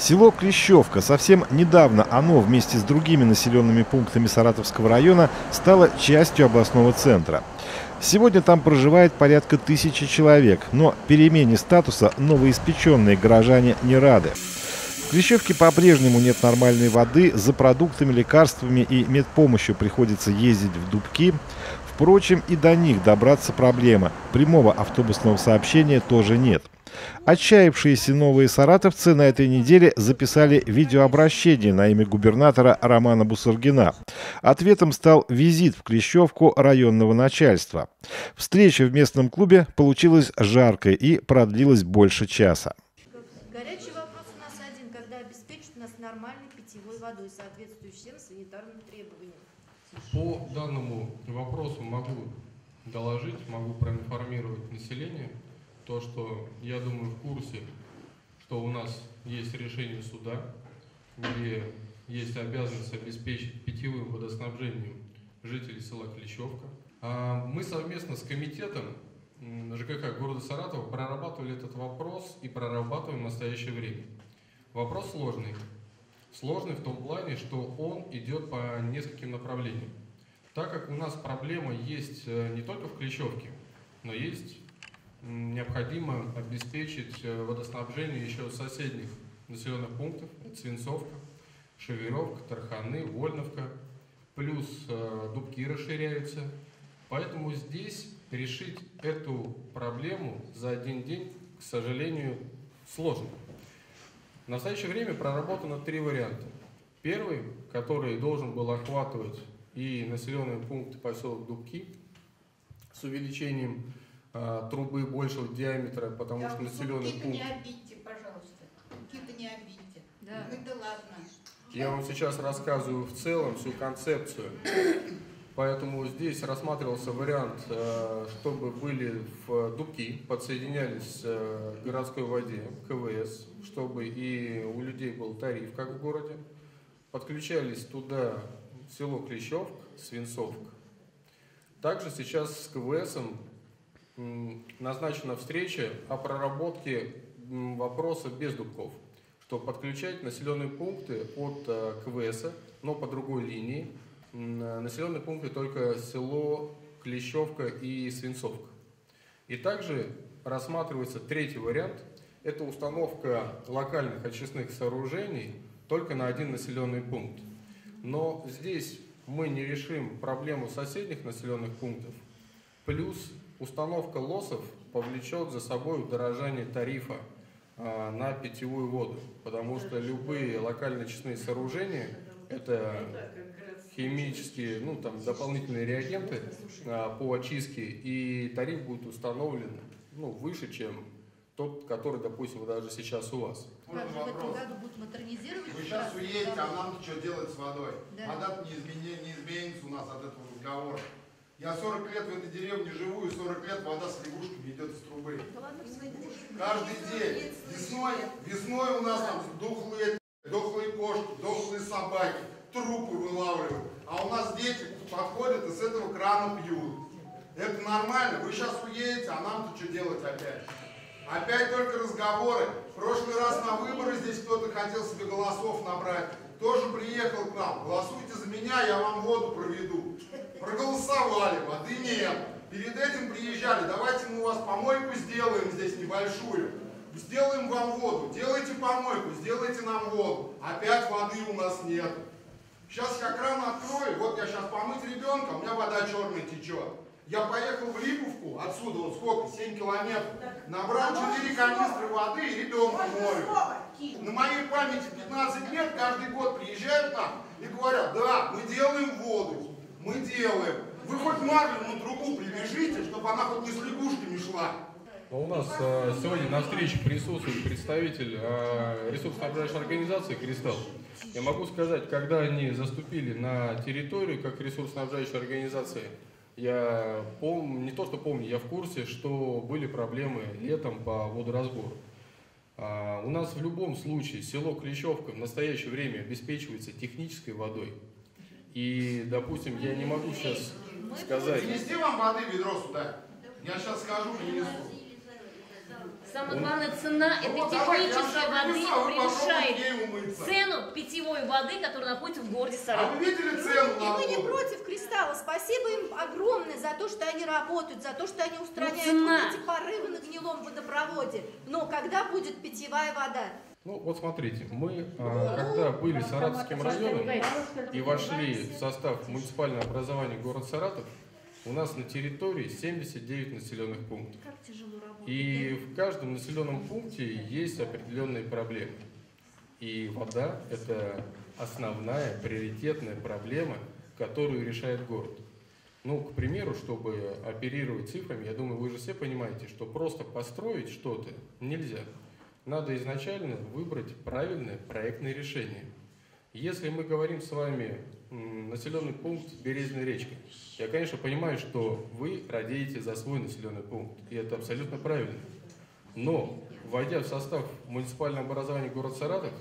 Село Клещевка. Совсем недавно оно вместе с другими населенными пунктами Саратовского района стало частью областного центра. Сегодня там проживает порядка тысячи человек, но перемене статуса новоиспеченные горожане не рады. В Клещевке по-прежнему нет нормальной воды, за продуктами, лекарствами и медпомощью приходится ездить в Дубки. Впрочем, и до них добраться проблема. Прямого автобусного сообщения тоже нет. Отчаявшиеся новые саратовцы на этой неделе записали видеообращение на имя губернатора Романа Бусургина. Ответом стал визит в Клещевку районного начальства. Встреча в местном клубе получилась жаркой и продлилась больше часа. Горячий вопрос у нас один, когда обеспечат нас нормальной питьевой водой, соответствующей всем санитарным требованиям. По данному вопросу могу доложить, могу проинформировать население, то, что я думаю в курсе, что у нас есть решение суда, где есть обязанность обеспечить питьевым водоснабжением жителей села Клещевка. А Мы совместно с комитетом ЖКХ города Саратова прорабатывали этот вопрос и прорабатываем в настоящее время. Вопрос сложный. Сложный в том плане, что он идет по нескольким направлениям. Так как у нас проблема есть э, не только в Клещевке, но есть необходимо обеспечить э, водоснабжение еще соседних населенных пунктов, это Свинцовка, Шеверовка, Тарханы, Вольновка, плюс э, Дубки расширяются. Поэтому здесь решить эту проблему за один день, к сожалению, сложно. В настоящее время проработано три варианта. Первый, который должен был охватывать и населенные пункты поселок Дубки с увеличением трубы большего диаметра, потому что населенный Никита, пункт... не обидьте, пожалуйста. Никита, не обидьте. Да. Ну да ладно. Я вам сейчас рассказываю в целом всю концепцию. Поэтому здесь рассматривался вариант, э, чтобы были в Дубки, подсоединялись э, к городской воде, КВС, чтобы и у людей был тариф, как в городе. Подключались туда село Клещевк, Свинцовка. Также сейчас с КВСом назначена встреча о проработке вопроса без дубков, что подключать населенные пункты от э, КВС, но по другой линии. Населенные пункты только село Клещевка и Свинцовка. И также рассматривается третий вариант. Это установка локальных очистных сооружений только на один населенный пункт. Но здесь мы не решим проблему соседних населенных пунктов. Плюс установка лосов повлечет за собой удорожание тарифа а, на питьевую воду, потому что любые локальные очистные сооружения это химические, ну там дополнительные реагенты а, по очистке, и тариф будет установлен ну, выше, чем тот, который, допустим, даже сейчас у вас. Как Можно же в этом году будут модернизировать? Вы сейчас уедете, а нам что делать с водой? Да. Вода не, измене- не изменится у нас от этого разговора. Я 40 лет в этой деревне живу, и 40 лет вода с лягушками идет из трубы. Каждый день. Весной, весной у нас там дохлые, дохлые кошки, дохлые собаки, трупы вылавливают. А у нас дети подходят и с этого крана пьют. Это нормально. Вы сейчас уедете, а нам-то что делать опять? Опять только разговоры. В прошлый раз на выборы здесь кто-то хотел себе голосов набрать. Тоже приехал к нам. Голосуйте за меня, я вам воду проведу. Проголосовали, воды нет. Перед этим приезжали, давайте мы у вас помойку сделаем здесь небольшую. Сделаем вам воду. Делайте помойку, сделайте нам воду. Опять воды у нас нет. Сейчас я кран открою, вот я сейчас помыть ребенка, у меня вода черная течет. Я поехал в Липовку, отсюда вот сколько, 7 километров, набрал 4 канистры воды и ребенка мою. На моей памяти 15 лет каждый год приезжают нам и говорят, да, мы делаем воду, мы делаем. Вы хоть марлевую трубу привяжите, чтобы она хоть не с лягушками шла. У нас э, сегодня на встрече присутствует представитель э, ресурсоснабжающей организации «Кристалл». Я могу сказать, когда они заступили на территорию как ресурсоснабжающая организация, я помню, не то что помню, я в курсе, что были проблемы летом по водоразбору. А, у нас в любом случае село Клещевка в настоящее время обеспечивается технической водой. И, допустим, я не могу сейчас сказать... Принести вам воды ведро сюда? Я сейчас скажу, принесу. Самое главное, цена этой Ну, я технической воды превышает цену питьевой воды, которая находится в городе А Саратов. вы видели цену И мы не против кристалла. Спасибо им огромное за то, что они работают, за то, что они устраняют цена. вот эти порывы на гнилом водопроводе. Но когда будет питьевая вода? Ну, вот смотрите, мы, а, когда были Саратовским районом и вошли в состав муниципального образования город Саратов, у нас на территории 79 населенных пунктов. И в каждом населенном пункте есть определенные проблемы. И вода – это основная, приоритетная проблема, которую решает город. Ну, к примеру, чтобы оперировать цифрами, я думаю, вы же все понимаете, что просто построить что-то нельзя. Надо изначально выбрать правильное проектное решение. Если мы говорим с вами населенный пункт Березная речка, я, конечно, понимаю, что вы радеете за свой населенный пункт, и это абсолютно правильно. Но, войдя в состав муниципального образования город Саратов,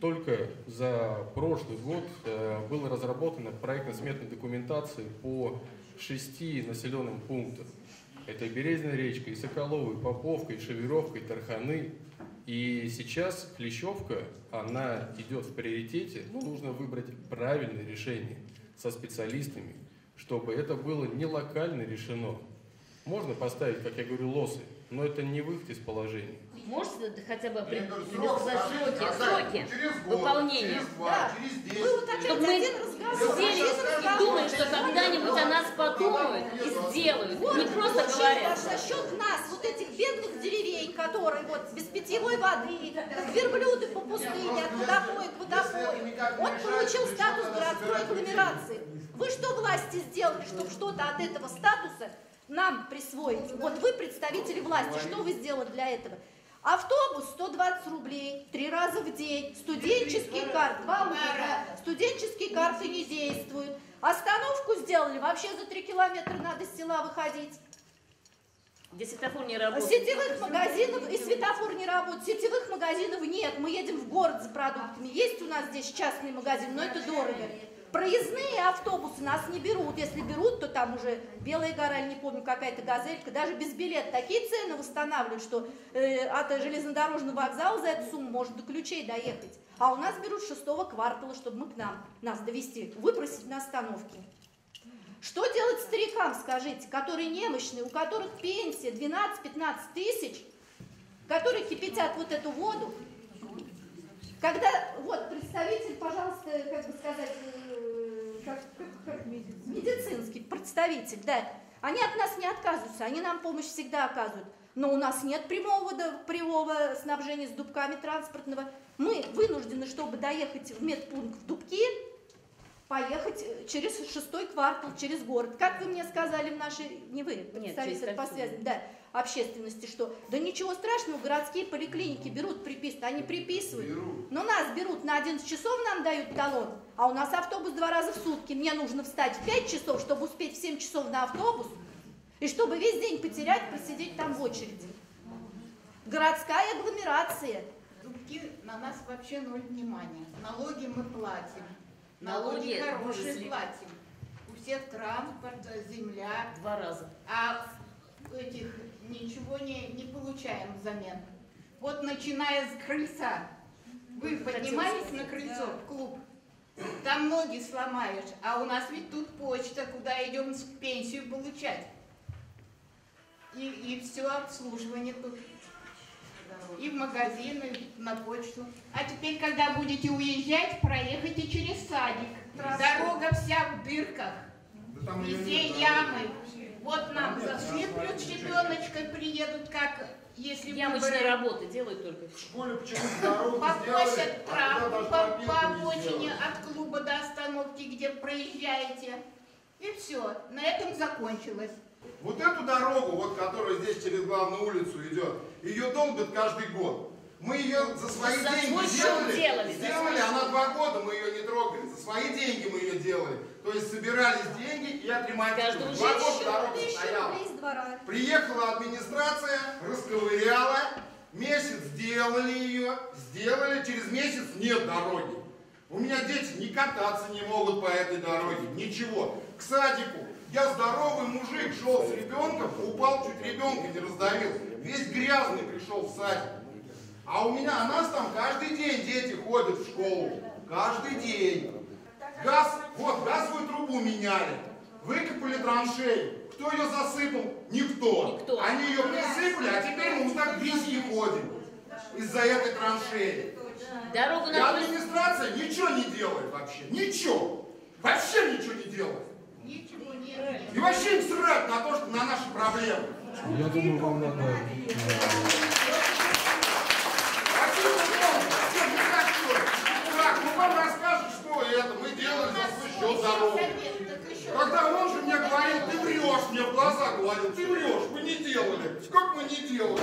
только за прошлый год э, было разработано проектно-сметная документация по шести населенным пунктам. Это Березная речка, и Соколова, и Поповка, и Шеверовка, и Тарханы. И сейчас Клещевка, она идет в приоритете, но нужно выбрать правильное решение со специалистами, чтобы это было не локально решено. Можно поставить, как я говорю, лосы, но это не выход из положения. Можете хотя бы Я определить говорю, срок, сказать скажите, сроки, сроки Через год, выполнения? через два, Да. через десять. Вы вот опять Чтобы мы один разговор, и думали, что когда-нибудь о нас подумают и сделают, Вот, не просто получили говорят. За счет нас, вот бедных которые вот без питьевой воды, верблюды по пустыне, от водопоя к водопою, он получил статус городской агломерации. Вы что, власти, сделали, чтобы что-то от этого статуса нам присвоить? Вот вы представители власти, что вы сделали для этого? Автобус 120 рублей, три раза в день, студенческий карт, два утра, студенческие карты не действуют. Остановку сделали, вообще за три километра надо с села выходить. Где светофор не работает. Сетевых магазинов и светофор не работает. Сетевых магазинов нет. Мы едем в город за продуктами. Есть у нас здесь частный магазин, но это дорого. Проездные автобусы нас не берут. Если берут, то там уже Белая гора, не помню, какая-то газелька, даже без билета. Такие цены восстанавливают, что э, от железнодорожного вокзала за эту сумму может до ключей доехать. А у нас берут шестого квартала, чтобы мы к нам, нас довести, выпросить на остановке. Что делать старикам, скажите, которые немощные, у которых пенсия 12-15 тысяч, которые кипятят вот эту воду? Когда, вот, представитель, пожалуйста, как бы сказать, э, как, как- как медицинский представитель, да, они от нас не отказываются, они нам помощь всегда оказывают. Но у нас нет прямого, прямого снабжения с дубками транспортного. Мы вынуждены, чтобы доехать в медпункт в Дубки, поехать э, через шестой квартал, через город. Как вы мне сказали в нашей, не вы, представитель по связи, да, общественности, что да ничего страшного, городские поликлиники берут приписку, они приписывают. Берут. Но нас берут на 11 часов, нам дают талон, а у нас автобус два раза в сутки. Мне нужно встать в 5 часов, чтобы успеть в 7 часов на автобус, и чтобы весь день потерять, просидеть там в очереди. Городская агломерация. Дубки на нас вообще ноль внимания. Налоги мы платим. Налоги Налоги хорошие выросли. платим. У всех транспорт, земля. Два раза. А этих ничего не, не получаем взамен. Вот начиная с крыльца. Вы поднимались на крыльцо в клуб? Там ноги сломаешь, а у нас ведь тут почта, куда идем пенсию получать. И, и все обслуживание тут. И в магазины, на почту. А теперь, когда будете уезжать, проехайте через садик. Дорога вся в дырках. Да Везде нет, ямы. Вот нам засыплют щебеночкой, приедут, как если Ямочные выборы. работы делают только. В школе почему-то дорогу Покосят а траву по, по обочине от клуба до остановки, где проезжаете. И все. На этом закончилось. Вот эту дорогу, вот, которая здесь через главную улицу идет, ее долбят каждый год. Мы ее за свои За деньги сделали, делали, сделали, она два года, мы ее не трогали, за свои деньги мы ее делали. То есть собирались деньги и отремонтировали. Два года дорога стояла. Приехала администрация, расковыряла, месяц сделали ее, сделали, через месяц нет дороги. У меня дети не кататься не могут по этой дороге, ничего. К садику. Я здоровый мужик, шел с ребенком, упал, чуть ребенка не раздавил. весь грязный пришел в садик. А у меня, а нас там каждый день дети ходят в школу. Каждый день. Газ, вот, газовую трубу меняли. Выкопали траншею. Кто ее засыпал? Никто. Никто. Они ее присыпали, а теперь мы так грязи ходим. Из-за этой траншеи. Дорогу И администрация ничего не делает вообще. Ничего. Вообще ничего не делает. Ничего нет. И вообще им срать на то, что на наши проблемы. Я думаю, вам надо... Не. Мы Когда он же мне говорил, ты врешь, мне в глаза говорил, ты врешь, мы не делали. Как мы не делали?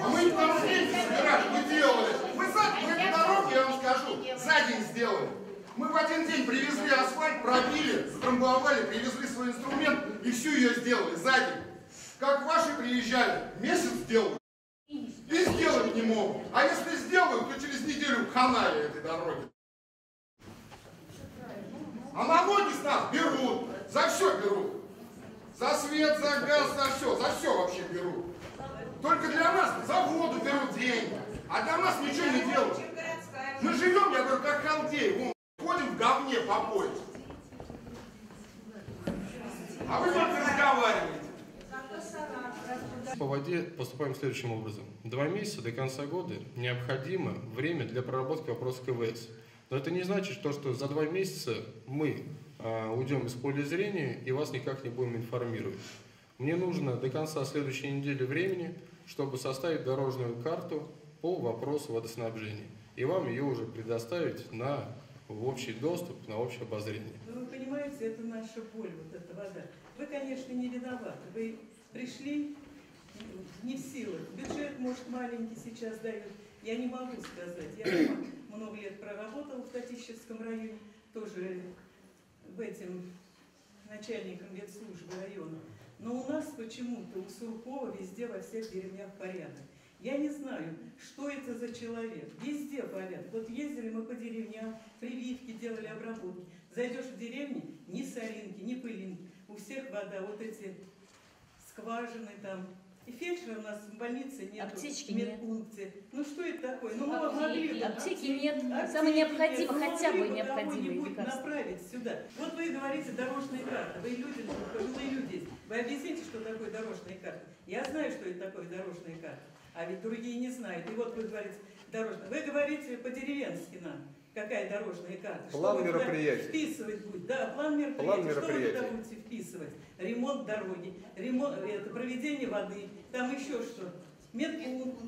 А мы там деньги собирали, не делали. Мы, за, мы эту дорогу, я вам скажу, за день сделали. Мы в один день привезли асфальт, пробили, затрамбовали, привезли свой инструмент и всю ее сделали за день. Как ваши приезжали, месяц сделали. И сделать не могут. А если сделают, то через неделю ханали этой дороги. А налоги с нас берут, за все берут. За свет, за газ, за все, за все вообще берут. Только для нас за воду берут деньги, а для нас ничего не делают. Мы живем, я говорю, как халдеи, ходим в говне по пояс. А вы только разговариваете. По воде поступаем следующим образом. Два месяца до конца года необходимо время для проработки вопроса КВС. Но это не значит, то, что за два месяца мы а, уйдем из поля зрения и вас никак не будем информировать. Мне нужно до конца следующей недели времени, чтобы составить дорожную карту по вопросу водоснабжения. И вам ее уже предоставить на в общий доступ, на общее обозрение. Ну, вы понимаете, это наша боль, вот эта вода. Вы, конечно, не виноваты. Вы пришли не в силах. Бюджет, может, маленький сейчас дают. Я не могу сказать. Я много лет проработала в Татищевском районе, тоже в этим начальником ветслужбы района. Но у нас почему-то у Суркова везде во всех деревнях порядок. Я не знаю, что это за человек. Везде порядок. Вот ездили мы по деревням, прививки делали, обработки. Зайдешь в деревню, ни соринки, ни пылинки. У всех вода, вот эти скважины там. И фельдшера у нас в больнице нет. Аптечки медпункте. Ну что это такое? Ну мы Аптеки, могли бы- аптеки нет. Аптеки Самое нет. необходимое, Ну, хотя бы кого-нибудь лекарства. направить сюда. Вот вы говорите дорожная карта. Вы люди, пожилые люди. есть. Вы объясните, что такое дорожная карта. Я знаю, что это такое дорожная карта. А ведь другие не знают. И вот вы говорите дорожная. Вы говорите по-деревенски нам. Какая дорожная карта? План что вы туда мероприятий. Вписывать будет. Да, план мероприятий. План Что вы туда мероприятий. будете вписывать? Ремонт дороги, ремонт, это, проведение воды, там еще что? Медпункт.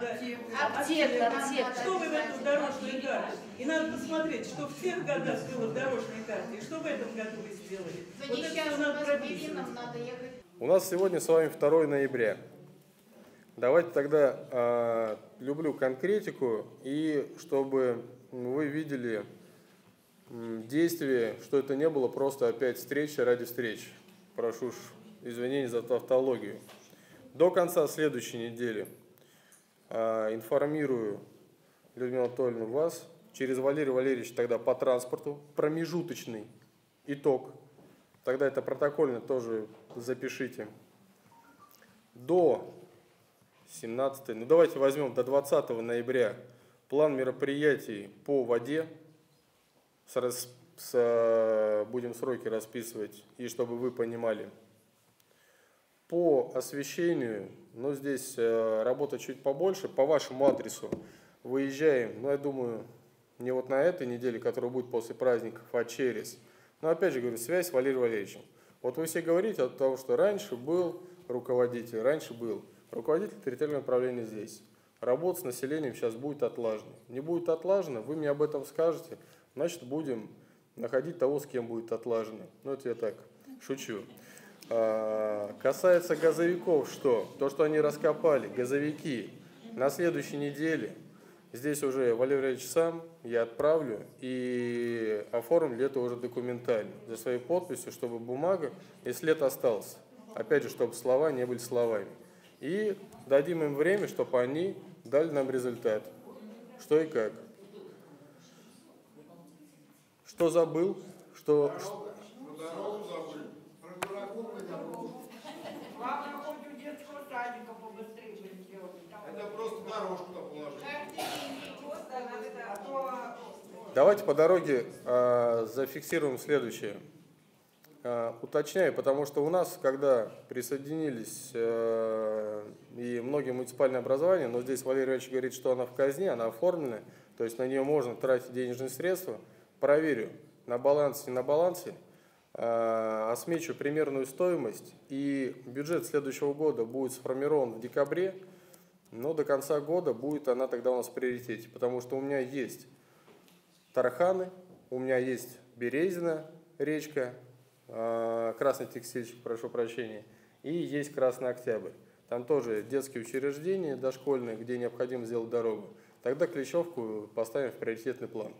Да. Аптека, аптека. Что вы в эту дорожную карту? И надо посмотреть, что в тех годах было в дорожной карте, и что в этом году вы сделали. За Вот это надо прописывать. аспирином надо ехать У нас сегодня с вами 2 ноября. Давайте тогда а, люблю конкретику и чтобы вы видели действие, что это не было просто опять встреча ради встречи. Прошу уж извинения за тавтологию. До конца следующей недели а, информирую Людмилу Анатольевну вас через Валерия Валерьевича тогда по транспорту промежуточный итог. Тогда это протокольно тоже запишите. До 17, ну давайте возьмем до 20 ноября план мероприятий по воде. С рас- с, э, будем сроки расписывать, и чтобы вы понимали. По освещению, ну здесь э, работа чуть побольше, по вашему адресу выезжаем, ну я думаю, не вот на этой неделе, которая будет после праздников, а через. Но опять же говорю, связь с Валерием Валерьевичем. Вот вы все говорите о том, что раньше был руководитель, раньше был руководитель территориального управления здесь. Работа с населением сейчас будет отлажена. Не будет отлажена, вы мне об этом скажете, значит будем находить того, с кем будет отлажено. Ну это я так шучу. А, касается газовиков, что? То, что они раскопали, газовики, на следующей неделе здесь уже Валерий Валерьевич сам, я отправлю и оформлю это уже документально за своей подписью, чтобы бумага и след остался. Опять же, чтобы слова не были словами и дадим им время, чтобы они дали нам результат, что и как. Что забыл? Что... Давайте по дороге э, зафиксируем следующее. Э, уточняю, потому что у нас, когда присоединились э, и многие муниципальные образования, но здесь Валерий Ильич говорит, что она в казне, она оформлена, то есть на нее можно тратить денежные средства. Проверю, на балансе, не на балансе, э, осмечу примерную стоимость, и бюджет следующего года будет сформирован в декабре, но до конца года будет она тогда у нас в приоритете, потому что у меня есть Тараханы, у меня есть Березина речка, Красный текстильщик, прошу прощения, и есть Красный Октябрь. Там тоже детские учреждения дошкольные, где необходимо сделать дорогу. Тогда Клещевку поставим в приоритетный план.